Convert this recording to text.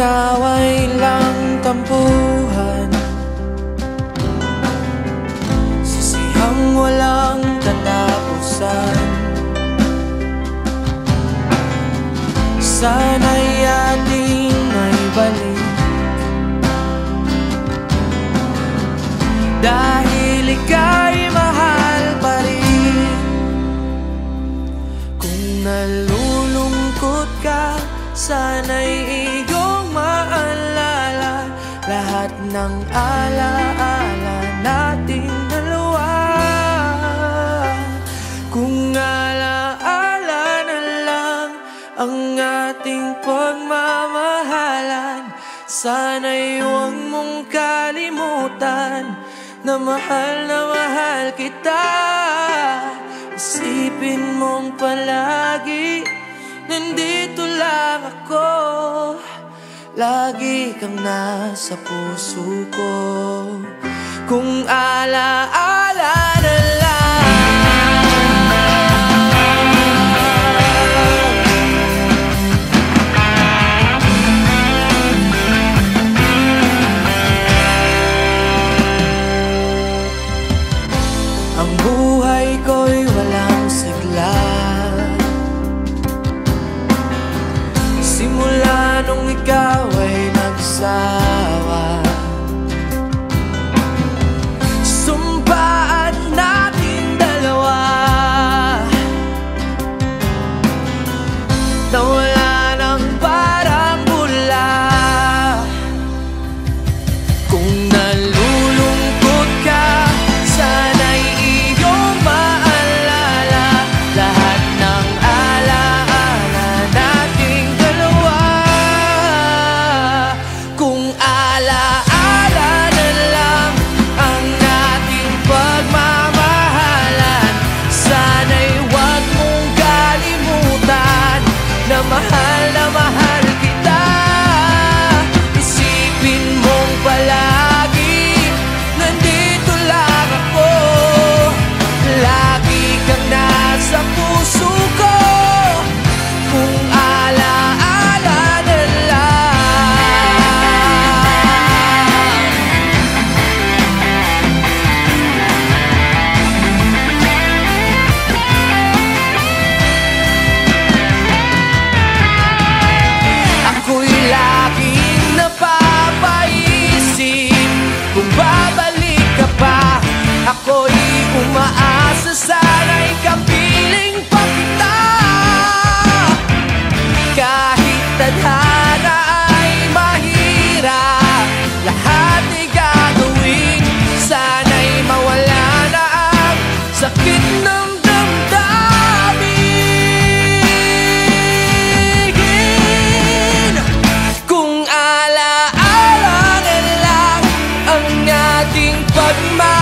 away lang tampuhan. Sisihang walang katapusan Sana'y ating may balik. Dahil ika'y mahal pa rin. Kung nalulungkot ka Sana'y maalala Lahat ng alaala nating dalawa Kung alaala na lang Ang ating pagmamahalan Sana'y huwag mong kalimutan Na mahal na mahal kita. Isipin mong palagi Nandito lang ako Lagi kang nasa puso ko. Kung alaala na lang nung ikaw ay nagsabi but my